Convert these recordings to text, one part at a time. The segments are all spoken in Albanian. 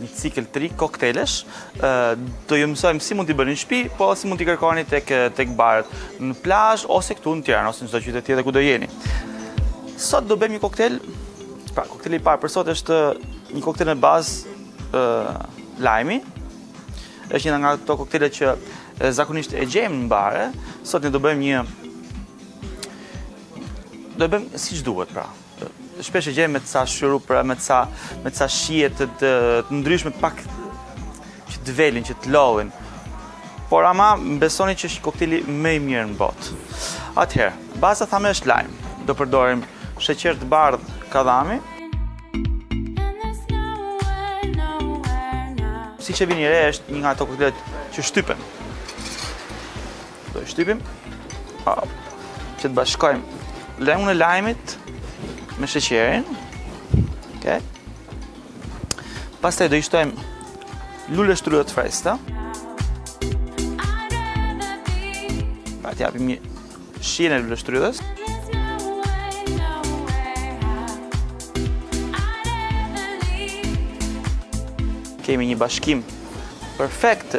Një cikël tri koktelesh, do ju mësojmë si mund t'i bëni në shpi, po si mund t'i kërkoni tek barët, në plazh, ose këtu në Tiranë, ose në çdo qytet tjetër ku do jeni. Sot do bëjmë një koktel, pra kokteli i parë për sot është një koktel në bazë lajmi, është një nga ato koktele që zakonisht e gjejmë në bare, sot ne do bëjmë një, do e bëjmë siç duhet pra, Shpesh e gjejmë me ca shurupra, me ca me ca shije të të, të ndryshme pak që të velin, që të lodhin. Por ama më besoni që është kokteli më i mirë në botë. Atëherë, baza thamë është lajm. Do përdorim sheqer të bardhë kallami. Siç e vini re është një nga ato koktelet që shtypen. Do i shtypim. Që të bashkojmë lëngun e lajmit me sheqerin. Okej. Pastaj do i shtojmë luleshtrydhe të freskëta. Pra t'i japim një shijen e luleshtrydhes. Kemi një bashkim perfekt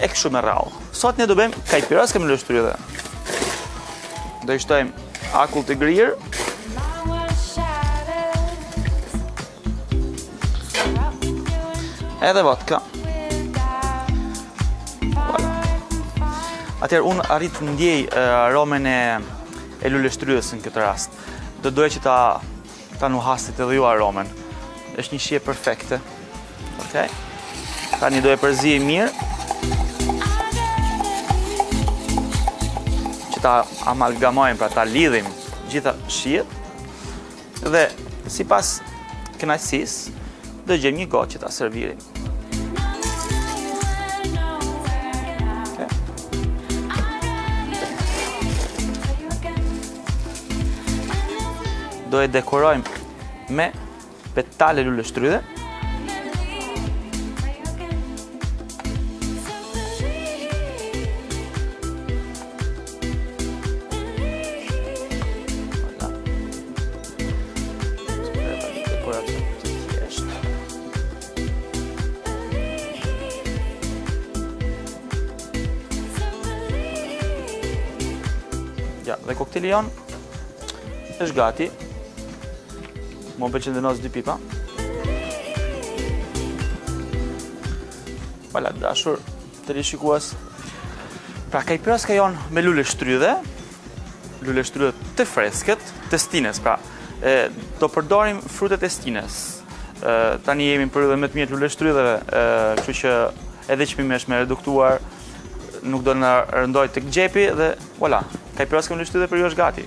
E kështu me radhë. Sot ne do bëjmë kajpiroska me luleshtrydhe. Do i shtojmë akull të grirë. Edhe vodka. Atëherë unë arrij të ndjej aromën e e luleshtrydhes në këtë rast. Do doja që ta Ta nuhasit edhe ju aromën. Është një shije perfekte. Ok. Tani do e përziej mirë. Që ta amalgamojmë, pra ta lidhim gjitha shijet. Dhe sipas kënaqësisë, do gjejmë një gotë që ta servirim. Do e dekorojmë me petale luleshtrydhe. Ja, dhe kokteli jonë është gati. Mua më pëlqen dhe me dy pipa. Pala, dashur, teleshikues. Pra kaipiroska jonë me luleshtrydhe, luleshtrydhe të freskët, të stinës, pra e, do përdorim frutat e stinës. E, tani jemi në periudhën më të mirë të luleshtrydheve, kështu që edhe çmimi është më i reduktuar, nuk do na rëndojë te xhepi dhe, voilà, kaipiroska luleshtrydhe për ju është gati.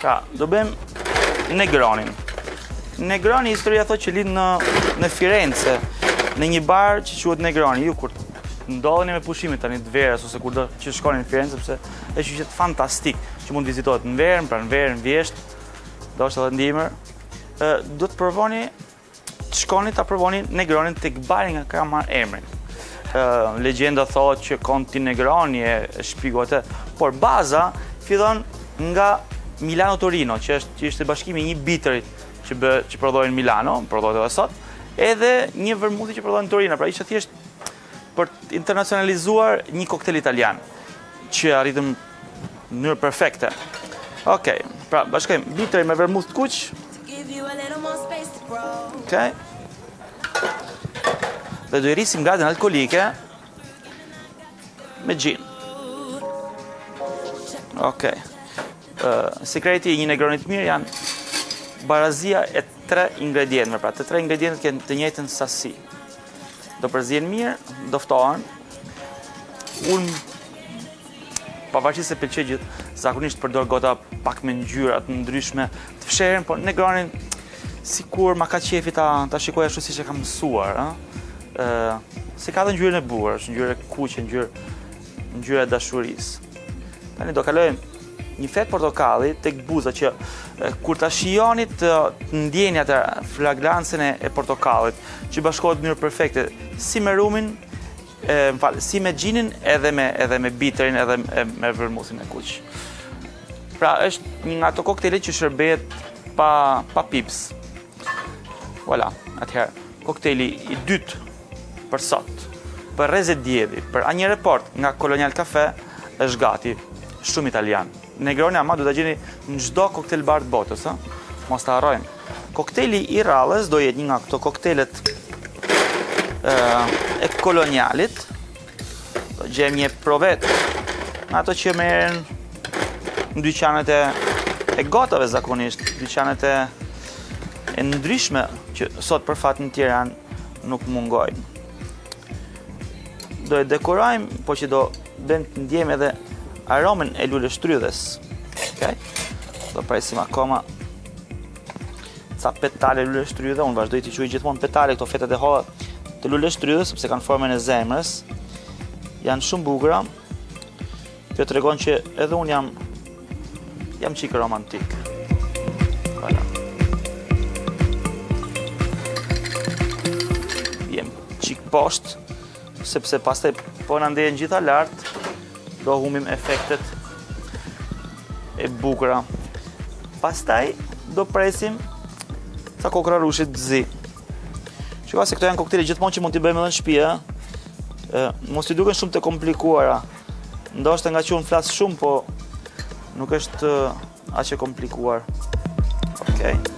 Pra, do bëjmë Negronin. Negroni historia thotë që lind në në Firenze, në një bar që quhet Negroni, ju kur të ndodheni me pushime tani të verës ose kurdo që shkoni në Firenze sepse është një qytet fantastik që mund të vizitohet në verë, pranverë, vjeshtë, do të thotë edhe në dimër, do ta provoni Shkoni ta provoni Negronin tek bari nga ka marrë emrin. Ë legjenda thotë që Konti Negroni e shpiku atë, por baza fillon nga Milano Torino, që është që ishte bashkimi i një bitëri që bë që prodhohej në Milano, prodhohet edhe sot, edhe një vermuti që prodhohej në Torino, pra ishte thjesht Për të internacionalizuar një koktel italian, që arritën në mënyrë perfekte. Okej, pra bashkojmë bitër me vermut të kuq. Okej. Dhe do e rrisim gradën alkolike me xhin. Okej. Sekreti i një negroni të mirë janë barazia e tre ingredientëve, pra të tre ingredientët kanë të njëjtën sasi. Do përzihen mirë, do ftohen. Unë pavarësisht se pëlqej gjithë, zakonisht përdor gota pak me ngjyra të ndryshme, të fshehin, por negronin sikur ma ka qefi ta ta shikoj ashtu siç e kam mësuar, ë. Ë, se e ka dhe ngjyrën e bukur, është ngjyrë e kuqe, ngjyrë Ngjyra e dashurisë. Tani do kalojmë një fetë portokalli tek buza që kur ta shijoni të ndjeni atë fragrancën e portokallit që bashkohet në mënyrë perfekte si me rumin, si me xhinin edhe me, edhe me bitërin edhe me vermutin e kuq. Pra është një nga ato koktejlet që shërbehet pa, pa pipëz. Voilà, atëherë, koktejli i dytë për sot, për Rreze Dielli, për A1 Report nga Kolonial Kafe, është gati, shumë italian. Negroni ama do ta gjeni në çdo koktejl bar të botës, ha? mos ta harrojmë. Koktejli i radhës do jetë një nga këto koktejlet e Kolonialit, Do të gjejmë një provetë nga ato që merren në dyqanet e e gotave zakonisht, dyqanet e e ndryshme që sot për fat në Tiranë nuk mungojnë. Do e dekorojmë, po që do bëjmë të ndjejmë edhe aromën e luleshtrydhes. Okay? Do presim akoma ca petale luleshtrydhe, unë vazhdoj t'i quaj gjithmonë petale këto fetet e holla të luleshtrydhe, sepse kanë formën e zemrës, janë shumë bukra, kjo tregon që edhe unë jam, jam çikë romantik. Voilà. Jemi çikë poshtë, Sepse pastaj po na ngjiten gjitha lart, do humbim efektet e bukura. Pastaj do presim ca kokrra rrushi të zi. Shikoj se këto janë koktele gjithmonë që mund t'i bëjmë edhe në shtëpi, ë. Mos t'i duken shumë të komplikuara. Ndoshta ngaqë un flas shumë, po nuk është Aq e komplikuar. Okej. Okay.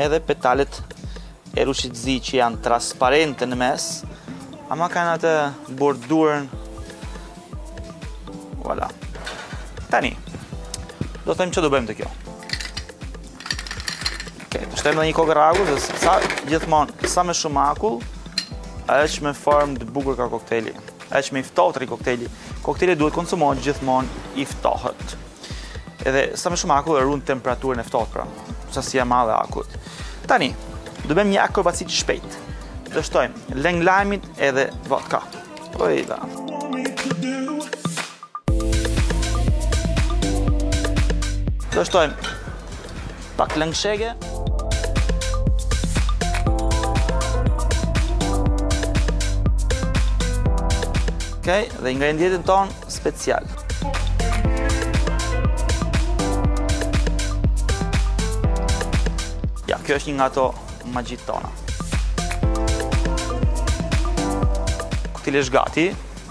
Edhe petalet e rrushit zi që janë transparente në mes, ama kanë atë bordurën. Voilà. Tani, do them që do bëjmë te kjo. Ok, të shtojmë dhe një kokërr akull, dhe sa gjithmonë, sa më shumë akull, aq më formë të bukur ka kokteli. Aq më i ftohtë rri koktejli. Koktejli duhet konsumohet gjithmonë i ftohtë. Edhe sa më shumë akull e ruan temperaturën e ftohtë pra. Sasi e madhe akull. Tani, do bëjmë një akrobaci të shpejtë. Do shtojmë lëng lajmi edhe vodka. Oj, da. Do shtojmë pak lëng shege. Okay, dhe ingredientin tonë special. Ja, kjo është një nga ato magjitë tona. Kokteli është gati,